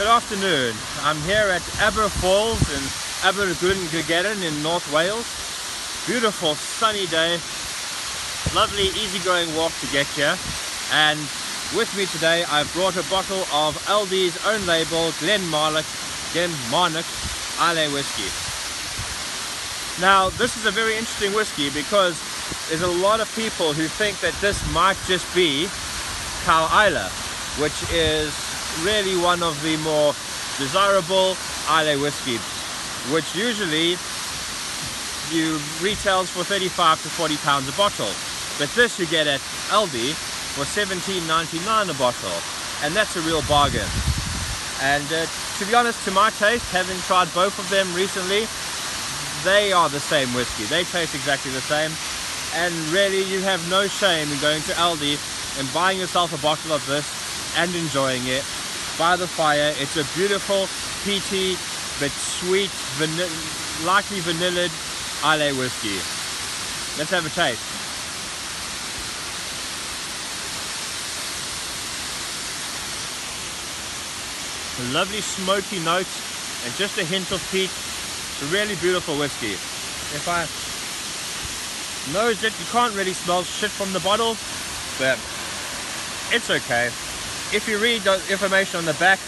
Good afternoon. I'm here at Aber Falls in Abergwyngyllgogerin in North Wales. Beautiful sunny day. Lovely easygoing walk to get here. And with me today I've brought a bottle of Aldi's own label Glen Marnoch, Glenmarnock Islay whiskey. Now this is a very interesting whiskey because there's a lot of people who think that this might just be Caol Ila, which is really one of the more desirable Islay whiskies, which usually you retails for 35 to 40 pounds a bottle. But this you get at Aldi for 17.99 a bottle, and that's a real bargain. And uh, to be honest, to my taste, having tried both of them recently, they are the same whiskey. They taste exactly the same. And really, you have no shame in going to Aldi and buying yourself a bottle of this and enjoying it by the fire. It's a beautiful, peaty, but sweet, vanilla, lightly vanilled Islay whiskey. Let's have a taste. A lovely smoky note and just a hint of peat. It's a really beautiful whiskey. If I nose it, you can't really smell shit from the bottle, but it's okay if you read the information on the back,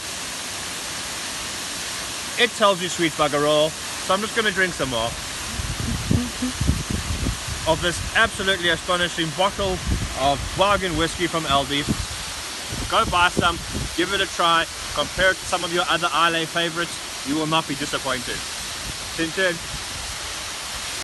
it tells you sweet bugger all. So I'm just going to drink some more of this absolutely astonishing bottle of bargain whiskey from Aldi's. Go buy some, give it a try, compare it to some of your other Islay favorites. You will not be disappointed. Tintin.